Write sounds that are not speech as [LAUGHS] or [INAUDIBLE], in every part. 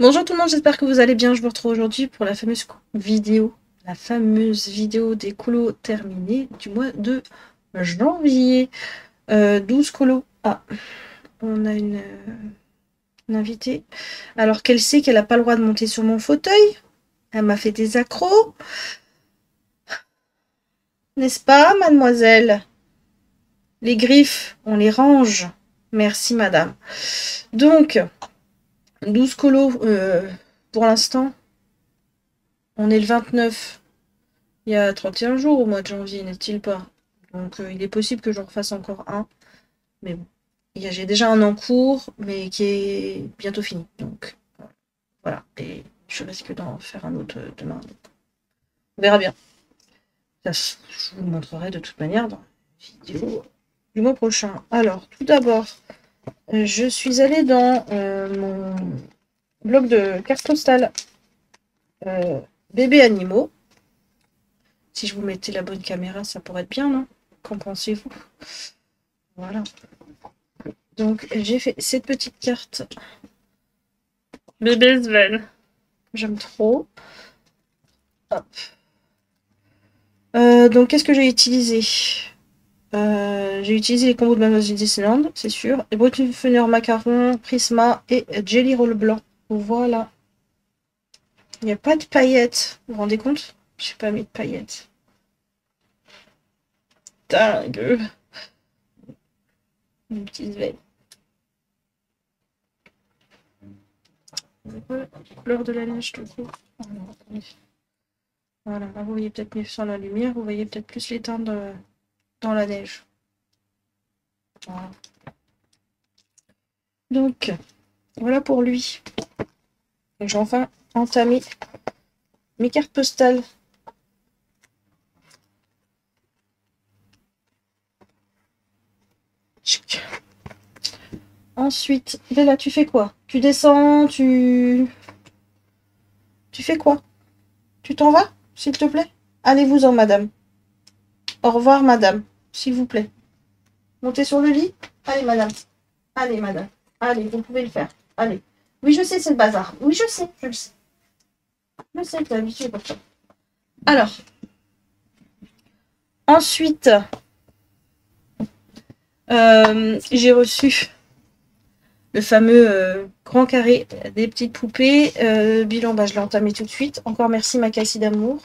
Bonjour tout le monde, j'espère que vous allez bien. Je vous retrouve aujourd'hui pour la fameuse vidéo, la fameuse vidéo des colos terminés du mois de janvier. 12 euh, colos. Ah, on a une, euh, invitée. Alors qu'elle sait qu'elle n'a pas le droit de monter sur mon fauteuil. Elle m'a fait des accros. N'est-ce pas, mademoiselle? Les griffes, on les range. Merci, madame. Donc, 12 colos euh, pour l'instant. On est le 29. Il y a 31 jours au mois de janvier, n'est-il pas? Donc euh, il est possible que j'en refasse encore un. Mais bon. J'ai déjà un en cours, mais qui est bientôt fini. Donc voilà. Et je risque d'en faire un autre euh, demain. on verra bien. Ça, je vous le montrerai de toute manière dans la vidéo du mois prochain. Alors, tout d'abord, je suis allée dans euh, mon blog de cartes postales euh, bébé animaux. Si je vous mettais la bonne caméra, ça pourrait être bien, non? Qu'en pensez-vous? Voilà. Donc, j'ai fait cette petite carte. Bébé Sven. J'aime trop. Hop. Euh, donc, qu'est-ce que j'ai utilisé? Euh, j'ai utilisé les combos de Mademoiselle Disneyland, c'est sûr. Et Brutufener Macaron, Prisma et Jelly Roll Blanc. Voilà. Il n'y a pas de paillettes. Vous vous rendez compte? J'ai pas mis de paillettes. Dingue. Une petite veille. Couleur de la neige tout coup. Voilà, là vous voyez peut-être mieux sans la lumière, vous voyez peut-être plus les teintes de dans la neige. Donc, voilà pour lui. J'ai enfin entamé mes cartes postales. Ensuite, Bella, tu fais quoi? Tu descends, tu... Tu fais quoi? Tu t'en vas, s'il te plaît? Allez-vous-en, madame. Au revoir, madame s'il vous plaît. Montez sur le lit. Allez, madame. Allez, madame. Allez, vous pouvez le faire. Allez. Oui, je sais, c'est le bazar. Oui, je sais, je le sais. Je sais, t'es habitué pour ça. Alors. Ensuite, euh, j'ai reçu le fameux euh, grand carré des petites poupées. Euh, bilan, bah, je l'ai entamé tout de suite. Encore merci, ma cassie d'amour.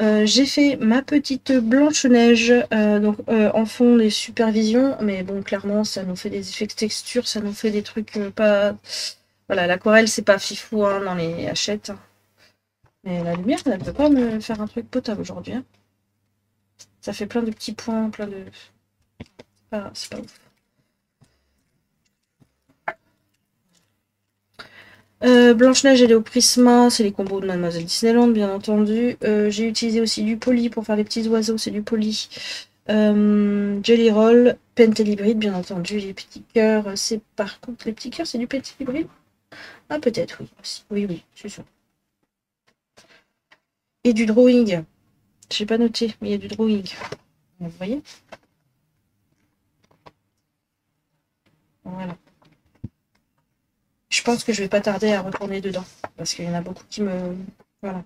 Euh, j'ai fait ma petite Blanche-Neige, euh, donc euh, en fond les supervisions, mais bon, clairement, ça nous fait des effets de texture, ça nous fait des trucs pas... Voilà, l'aquarelle, c'est pas fifou hein, dans les hachettes. Mais la lumière, elle ne peut pas me faire un truc potable aujourd'hui. Hein. Ça fait plein de petits points, plein de... c'est pas ouf. Euh, Blanche-Neige, est au Prisma, c'est les combos de Mademoiselle Disneyland, bien entendu. Euh, j'ai utilisé aussi du poli pour faire les petits oiseaux, c'est du poli. Euh, Jelly Roll, Pentel hybride, bien entendu. Les petits cœurs, c'est par contre, les petits cœurs, c'est du Pentel hybride? Ah, peut-être, oui, aussi. Oui, oui, c'est sûr. Et du drawing. J'ai pas noté, mais il y a du drawing. Vous voyez? Voilà je pense que je vais pas tarder à retourner dedans. Parce qu'il y en a beaucoup qui me... Voilà.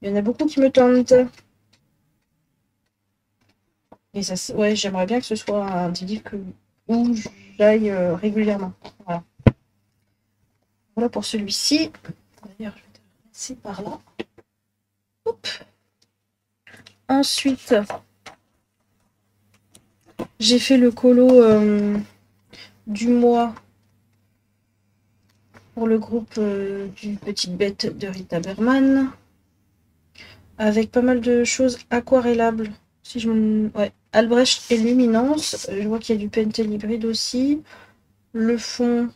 Il y en a beaucoup qui me tentent. Et ça, ouais, j'aimerais bien que ce soit un livre que, où j'aille euh, régulièrement. Voilà. Voilà pour celui-ci. D'ailleurs, je vais te laisser par là. Ensuite, j'ai fait le colo euh, du mois le groupe euh, du Petite Bête de Rita Berman. Avec pas mal de choses aquarellables. Si je me... Ouais, Albrecht et Luminance. Je vois qu'il y a du Pentel hybride aussi. Le fond,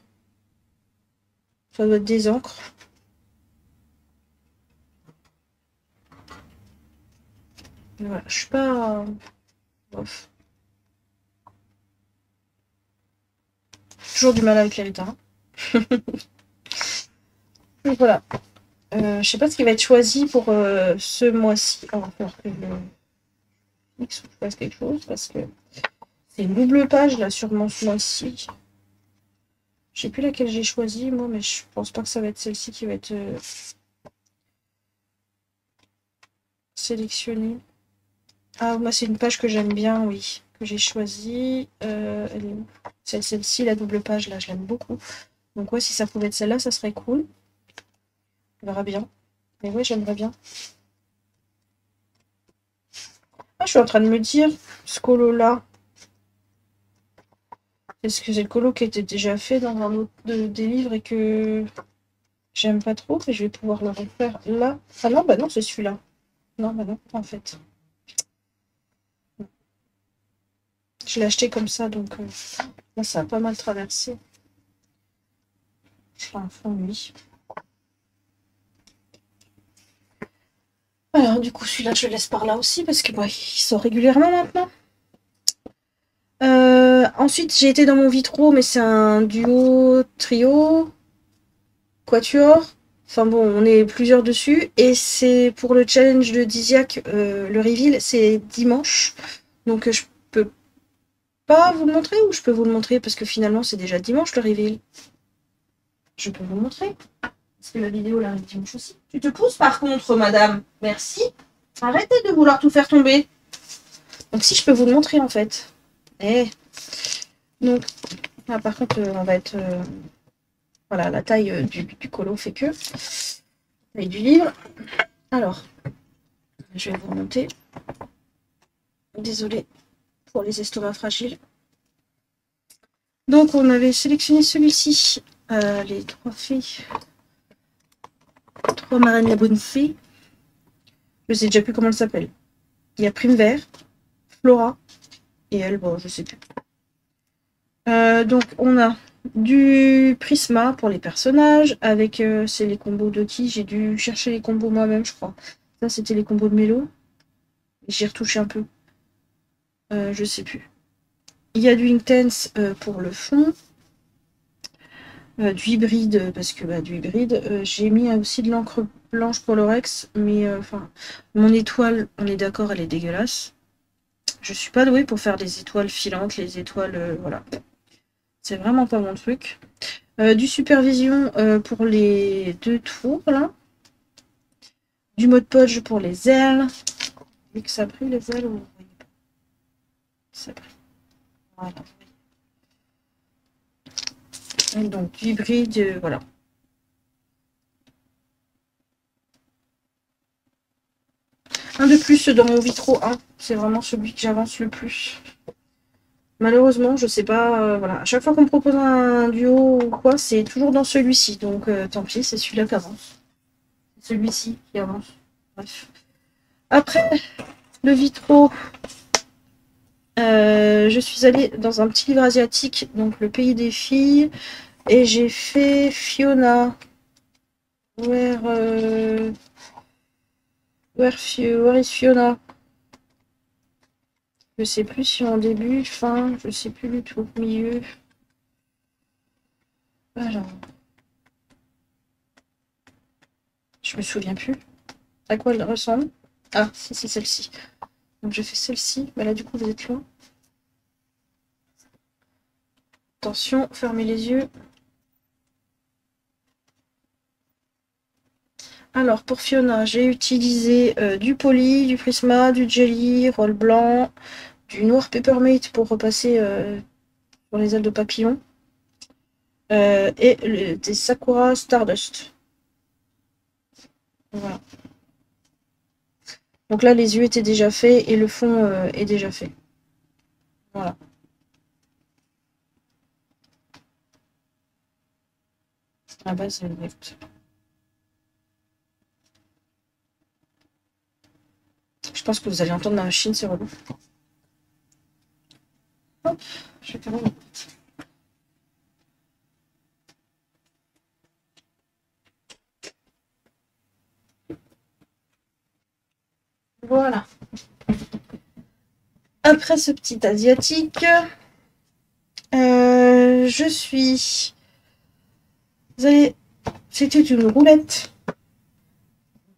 ça doit être des encres. Je suis pas... Toujours du mal avec les Rita. [LAUGHS] Voilà. Euh, je sais pas ce qui va être choisi pour euh, ce mois-ci. On va faire que je fasse quelque chose parce que c'est une double page là sûrement ce mois-ci. Je sais plus laquelle j'ai choisi, moi, mais je pense pas que ça va être celle-ci qui va être euh, sélectionnée. Ah, moi, c'est une page que j'aime bien, oui, que j'ai choisie. Euh, celle-ci, la double page, là, je l'aime beaucoup. Donc, ouais, si ça pouvait être celle-là, ça serait cool. On verra bien. Mais ouais, j'aimerais bien. Ah, je suis en train de me dire, ce colo-là, est-ce que c'est le colo qui était déjà fait dans un autre des livres et que j'aime pas trop, mais je vais pouvoir le refaire là. Ah non, bah non, c'est celui-là. Non, bah non, en fait. Je l'ai acheté comme ça, donc euh, là, ça a pas mal traversé. Enfin, fond, lui. Alors, du coup, celui-là, je le laisse par là aussi parce que bah, il sort régulièrement maintenant. Euh, ensuite, j'ai été dans mon vitro, mais c'est un duo, trio, quatuor. Enfin bon, on est plusieurs dessus. Et c'est pour le challenge de Diziac, euh, le reveal, c'est dimanche. Donc je peux pas vous le montrer ou je peux vous le montrer? Parce que finalement c'est déjà dimanche le reveal. Je peux vous le montrer. Parce que la vidéo là arrive dimanche aussi. Tu te pousses par contre, madame. Merci. Arrêtez de vouloir tout faire tomber. Donc si je peux vous le montrer en fait. Eh. Donc, ah, par contre, euh, on va être... Euh, voilà, la taille euh, du, colo fait que... taille du livre. Alors, je vais vous remonter. Désolée pour les estomacs fragiles. Donc, on avait sélectionné celui-ci. les trois filles. Marraines la. Je sais déjà plus comment elle s'appelle. Il y a Prime Vert, Flora, et elle, bon, je sais plus. Euh, donc, on a du Prisma pour les personnages, avec, euh, c'est les combos de qui? J'ai dû chercher les combos moi-même, je crois. Ça, c'était les combos de Mélo. J'ai retouché un peu. Euh, je sais plus. Il y a du Intense pour le fond. Du hybride, parce que bah, du hybride. J'ai mis aussi de l'encre blanche pour l'orex, mais enfin, mon étoile, on est d'accord, elle est dégueulasse. Je suis pas douée pour faire des étoiles filantes, les étoiles, euh, voilà. C'est vraiment pas mon truc. Euh, du supervision euh, pour les deux tours, là. Du mode podge pour les ailes. Et que ça pris les ailes, vous voyez pas. Voilà. Donc, hybride, voilà. Un de plus dans mon vitro 1. C'est vraiment celui que j'avance le plus. Malheureusement, je sais pas. Euh, voilà. À chaque fois qu'on me propose un duo ou quoi, c'est toujours dans celui-ci. Donc euh, tant pis, c'est celui-là qui avance. Celui-ci qui avance. Bref. Après, le vitro. Euh, je suis allée dans un petit livre asiatique, donc le pays des filles, et j'ai fait Fiona. Where, Where, where is Fiona? Je sais plus si en début, fin, je sais plus du tout, milieu. Alors. Je me souviens plus. À quoi elle ressemble? Ah, c'est celle-ci. Donc je fais celle-ci. Mais là, du coup, vous êtes loin. Attention, fermez les yeux. Alors, pour Fiona, j'ai utilisé euh, du poly, du prisma, du jelly, roll blanc, du noir peppermint pour repasser euh, sur les ailes de papillon. Euh, et des Sakura Stardust. Voilà. Donc là, les yeux étaient déjà faits et le fond est déjà fait. Voilà. La base, est Je pense que vous allez entendre ma machine, c'est relou. Hop, je vais faire Voilà. Ce petit asiatique, euh, je suis... Vous allez... C'était une roulette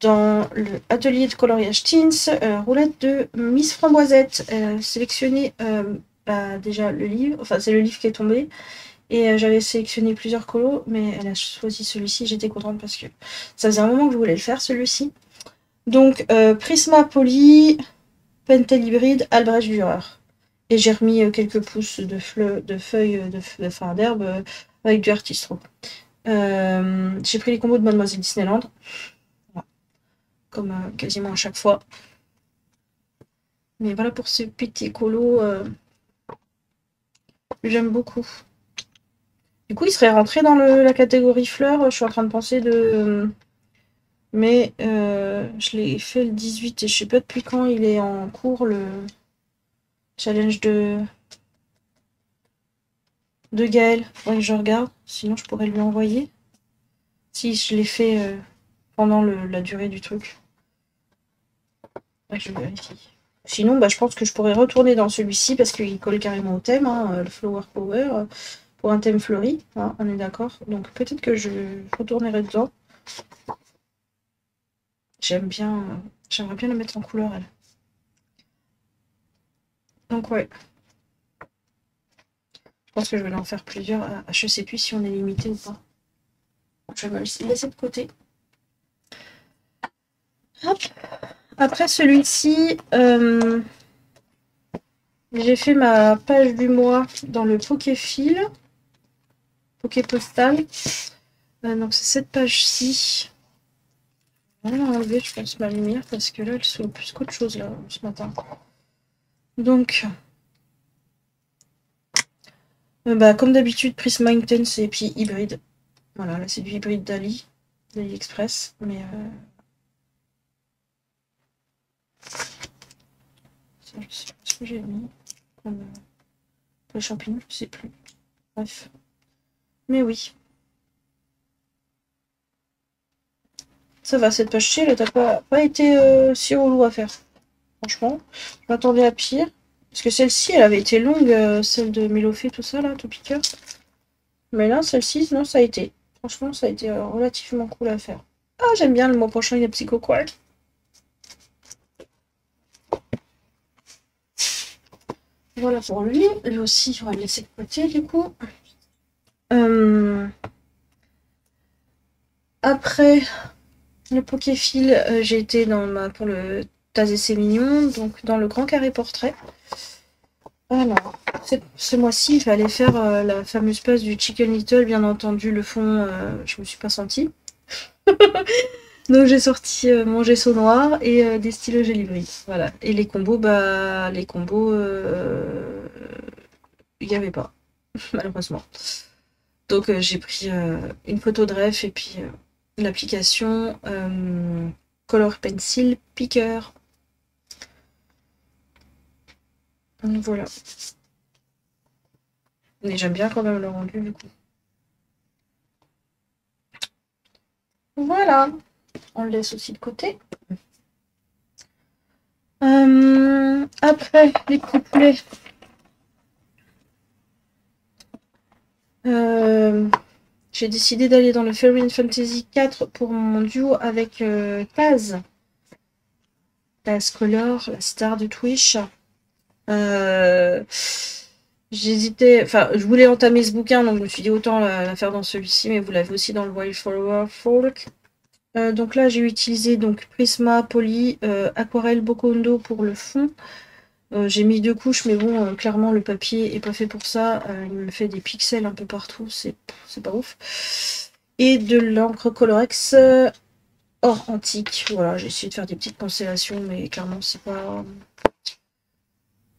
dans l'atelier de coloriage Teens, euh, roulette de Miss Framboisette, euh, sélectionné euh, bah, déjà le livre, enfin c'est le livre qui est tombé, Et j'avais sélectionné plusieurs colos, mais elle a choisi celui-ci. J'étais contente parce que ça faisait un moment que je voulais le faire, celui-ci. Donc, Prisma Poly, Pentel Hybride, Albrecht Dürer. Et j'ai remis euh, quelques pousses de, feuilles de, de d'herbe avec du artistro. j'ai pris les combos de Mademoiselle Disneyland. Comme quasiment à chaque fois. Mais voilà pour ce petit colo. J'aime beaucoup. Du coup, il serait rentré dans la catégorie fleurs. Je suis en train de penser de... Mais euh, je l'ai fait le 18 et je sais pas depuis quand il est en cours le challenge de de Gaël. Ouais, je regarde. Sinon, je pourrais lui envoyer. Si je l'ai fait euh, pendant la durée du truc. je vérifie. Sinon, bah, je pense que je pourrais retourner dans celui-ci parce qu'il colle carrément au thème, hein, le Flower Power pour un thème fleuri, hein, on est d'accord. Donc peut-être que je retournerai dedans. J'aime bien, j'aimerais bien la mettre en couleur, elle. Donc ouais. Je pense que je vais en faire plusieurs. Ah, je sais plus si on est limité ou pas. Je vais me laisser de côté. Après celui-ci, euh, j'ai fait ma page du mois dans le Pokéfil. Ok, postal. Euh, donc c'est cette page-ci. On va enlever, je pense, ma lumière parce que là, elle saoule plus qu'autre chose là ce matin. Donc, euh, bah, comme d'habitude, Prisma Intense et puis hybride. Voilà, là c'est du hybride d'Ali, d'Ali Express, mais euh... je sais pas ce que j'ai mis comme euh, les champignons, je sais plus. Bref. Mais oui. Ça va, cette page-ci, elle n'a pas, pas été euh, si relou à faire. Franchement, je m'attendais à pire. Parce que celle-ci, elle avait été longue, euh, celle de Mélofée, tout ça, là, tout. Mais là, celle-ci, non, ça a été. Franchement, ça a été euh, relativement cool à faire. Ah, j'aime bien le mois prochain, il y a Psycho Quark. Voilà pour lui. Lui aussi, on va le laisser de côté, du coup. Après le Pokéfil, euh, j'ai été dans ma, pour le Taz et c'est mignon, donc dans le grand carré portrait. Alors, ce mois-ci, je vais aller faire euh, la fameuse passe du Chicken Little, bien entendu, le fond, je me suis pas sentie. [LAUGHS] donc j'ai sorti mon gesso noir et des stylos Gelibri. Voilà. Et les combos, bah les combos, il n'y avait pas, [LAUGHS] malheureusement. Donc euh, j'ai pris euh, une photo de ref et puis euh, l'application Color Pencil Picker. Voilà. Mais j'aime bien quand même le rendu du coup. Voilà. On le laisse aussi de côté. après, les poulets. Euh, j'ai décidé d'aller dans le Fairy Fantasy 4 pour mon duo avec euh, Taz. Taz Color, la star de Twitch. Euh, j'hésitais, enfin, je voulais entamer ce bouquin, donc je me suis dit autant la, faire dans celui-ci, mais vous l'avez aussi dans le Wild Flower Folk. donc là, j'ai utilisé donc Prisma, Poly, Aquarelle, Bokondo pour le fond. Euh, j'ai mis deux couches, mais bon, euh, clairement, le papier est pas fait pour ça. Euh, il me fait des pixels un peu partout, c'est pas ouf. Et de l'encre Colorex hors antique. Voilà, j'ai essayé de faire des petites constellations, mais clairement, c'est pas...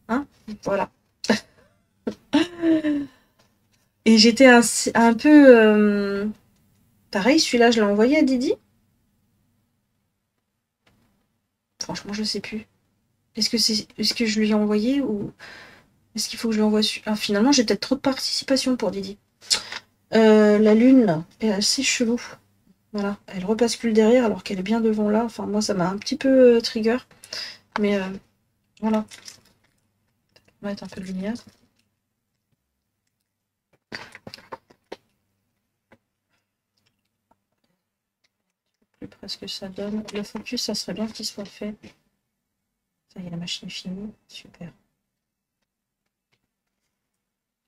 Hein Voilà. [LAUGHS] Et j'étais un, un, peu... Pareil, celui-là, je l'ai envoyé à Didi. Franchement, je sais plus. Est-ce que est-ce que je lui ai envoyé ou est-ce qu'il faut que je lui envoie ah, Finalement, j'ai peut-être trop de participation pour Didi. Euh, la lune est assez chelou. Voilà, elle rebascule derrière alors qu'elle est bien devant là. Enfin, moi, ça m'a un petit peu euh, trigger. Mais euh, voilà. On va mettre un peu de lumière. Plus presque ça donne. Le focus, ça serait bien qu'il soit fait. Ça y est, la machine finie. Super.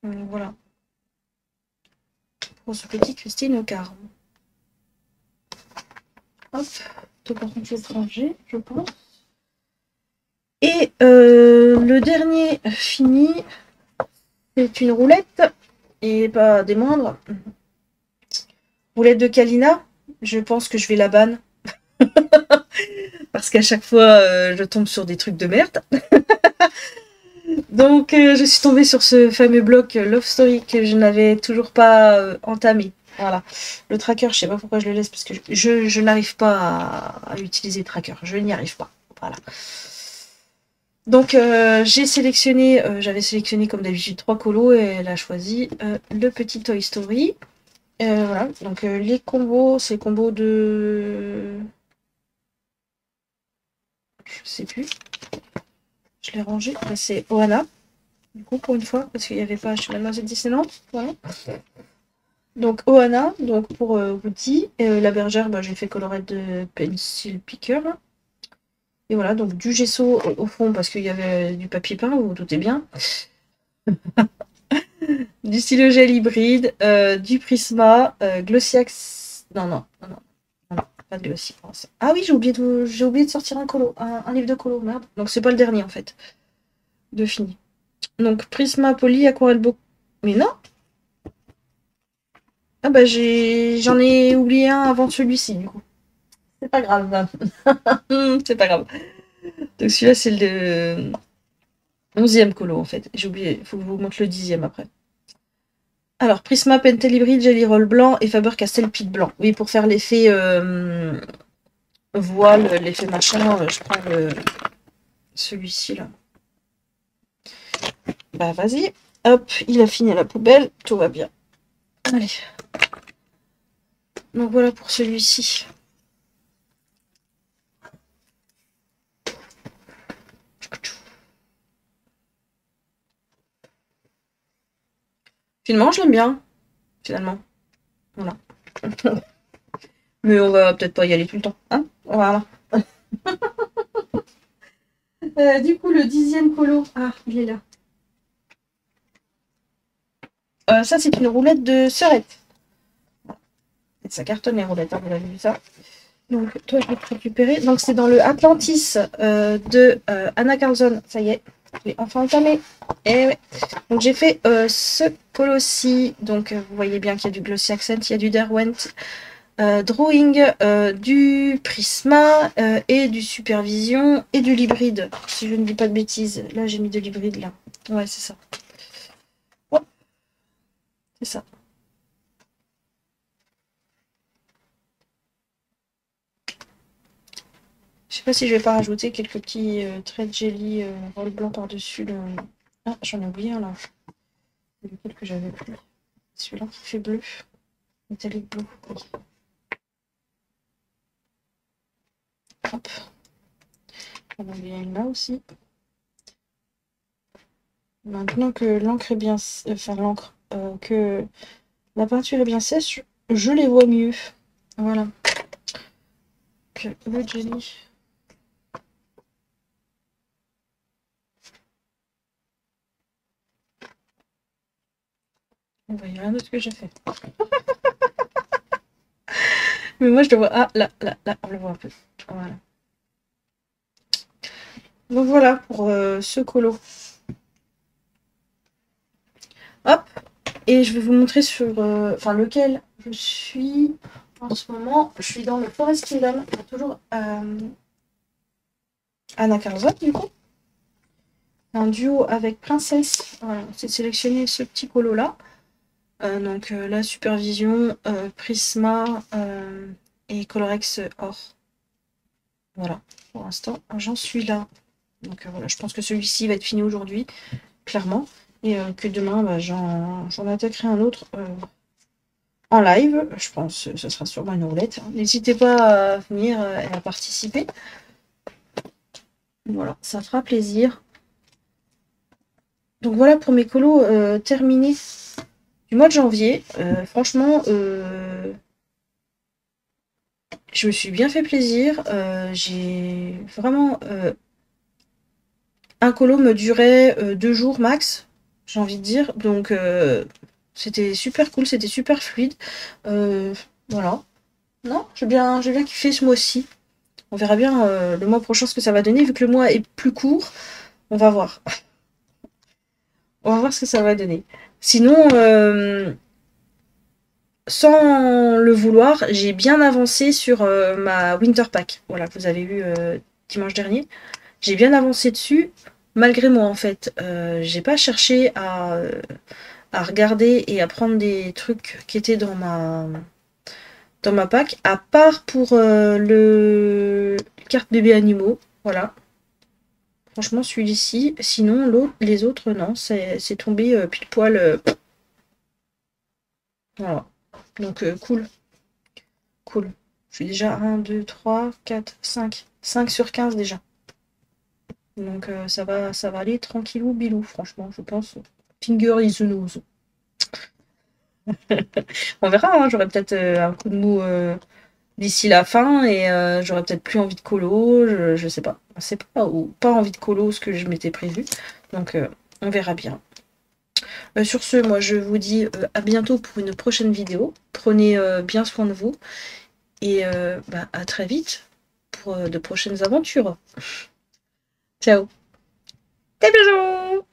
voilà. pour ce petit Christine Carme. Hop, tout par contre étranger, je pense. Et euh, le dernier fini, c'est une roulette, et pas des moindres. Roulette de Kalina, je pense que je vais la banne. Parce qu'à chaque fois, euh, je tombe sur des trucs de merde. [LAUGHS] Donc, euh, je suis tombée sur ce fameux bloc Love Story que je n'avais toujours pas entamé. Voilà. Le tracker, je sais pas pourquoi je le laisse, parce que je, n'arrive pas à, utiliser le tracker. Je n'y arrive pas. Voilà. Donc euh, j'ai sélectionné, euh, j'avais sélectionné comme d'habitude trois colos et elle a choisi euh, le petit Toy Story. voilà, donc les combos, c'est combos de... Je sais plus. Je l'ai rangé. C'est Oana. Du coup, pour une fois, parce qu'il n'y avait pas chez Mademoiselle Disneyland. Voilà. Donc Oana, donc pour Woody. Et la bergère, bah, j'ai fait colorette de pencil picker. Et voilà, donc du gesso au fond parce qu'il y avait du papier peint, vous vous doutez bien. [LAUGHS] du stylo gel hybride, euh, du Prisma, euh, Glossiax. Non, non, non, non, pas de Glossy. Ah oui, j'ai oublié, de... j'ai oublié de sortir un colo, un, livre de colo, merde. Donc c'est pas le dernier en fait. De fini. Donc Prisma Poly Aquarelle Beau. Mais non Ah bah j'ai j'en ai oublié un avant celui-ci du coup. C'est pas grave. [LAUGHS] c'est pas grave. Donc celui-là, c'est le 11e colo en fait. J'ai oublié, il faut que je vous montre le dixième après. Alors, Prisma Pentel Hybride, Jelly blanc et Faber-Castell Pit blanc. Oui, pour faire l'effet euh, voile, l'effet machin, euh, je prends celui-ci là. Bah vas-y. Hop, il a fini la poubelle, tout va bien. Allez. Donc voilà pour celui-ci. Finalement, je l'aime bien. Finalement. Voilà. [LAUGHS] Mais on va peut-être pas y aller tout le temps. Hein voilà. [LAUGHS] Euh, du coup, le dixième colo. Ah, il est là. Euh, ça, c'est une roulette de serette. Ça cartonne les roulettes, hein, vous avez vu ça. Donc, toi, je vais te récupérer. Donc, c'est dans le Atlantis euh, de Anna Carlson. Ça y est, enfin entamé. Ouais. Donc, j'ai fait ce colo-ci. Donc, vous voyez bien qu'il y a du Glossy Accent, il y a du Derwent. drawing, du Prisma et du Supervision et du Libride. Si je ne dis pas de bêtises. Là, j'ai mis de l'hybride, là. Ouais, c'est ça. C'est ça. Si je vais pas rajouter quelques petits euh, traits de jelly euh, blanc par-dessus le... Ah, j'en ai oublié un là. C'est lequel que j'avais pris Celui-là qui fait bleu. Métallique bleu. Hop. On a bien une là aussi. Maintenant que l'encre est bien... Enfin, l'encre... Euh, que la peinture est bien sèche, je les vois mieux. Voilà. Que le jelly... Il n'y a rien d'autre que j'ai fait. [LAUGHS] Mais moi, je le vois. Ah, là, là, là, on le voit un peu. Voilà. Donc voilà pour euh, ce colo. Hop. Et je vais vous montrer sur... Euh, enfin, lequel je suis en ce moment. Je suis dans le Forest Kingdom. Toujours euh, Anna Carlson, du coup. Un duo avec Princesse. Voilà, c'est sélectionné ce petit colo-là. Euh, donc euh, la supervision, euh, Prisma et Colorex Or. Voilà, pour l'instant, j'en suis là. Donc voilà, je pense que celui-ci va être fini aujourd'hui, clairement. Et que demain, bah, j'en attaquerai un autre en live. Je pense que ce sera sûrement une roulette. N'hésitez pas à venir et à participer. Voilà, ça fera plaisir. Donc voilà pour mes colos terminés du mois de janvier. Euh, franchement, euh, je me suis bien fait plaisir. Euh, j'ai vraiment... un colo me durait deux jours max, j'ai envie de dire. Donc, C'était super cool, c'était super fluide. voilà. Non, j'ai bien, bien kiffé ce mois-ci. On verra bien le mois prochain ce que ça va donner. Vu que le mois est plus court, on va voir. [LAUGHS] on va voir ce que ça va donner. Sinon, sans le vouloir, j'ai bien avancé sur ma Winter Pack. Voilà, vous avez vu dimanche dernier. J'ai bien avancé dessus, malgré moi en fait. Euh, j'ai pas cherché à, à, regarder et à prendre des trucs qui étaient dans ma dans ma pack, à part pour euh, le carte bébé animaux. Voilà. Franchement, celui-ci. Sinon, les autres, non. C'est tombé euh, pile poil. Voilà. Donc, cool. Cool. Je suis déjà 1, 2, 3, 4, 5. 5 sur 15 déjà. Donc euh, ça va ça va aller tranquillou bilou, franchement, je pense. Finger is the nose. [LAUGHS] On verra, hein, j'aurai peut-être euh, un coup de mou euh, d'ici la fin et j'aurai peut-être plus envie de colo, je, sais pas c'est pas, ou, pas envie de colo ce que je m'étais prévu. Donc euh, on verra bien. Euh, sur ce, moi je vous dis euh, à bientôt pour une prochaine vidéo. Prenez bien soin de vous et bah, à très vite pour de prochaines aventures. Ciao. Des bisous